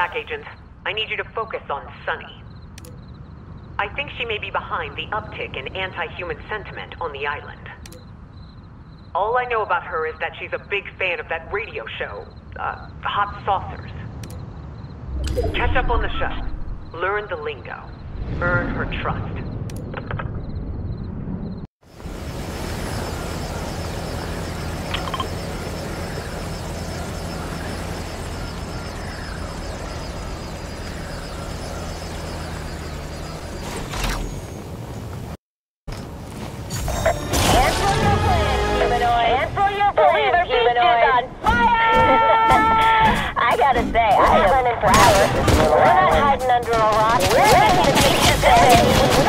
back, agents. I need you to focus on Sunny. I think she may be behind the uptick in anti-human sentiment on the island. All I know about her is that she's a big fan of that radio show, uh, Hot Saucers. Catch up on the show. Learn the lingo. Earn her trust. We're investigating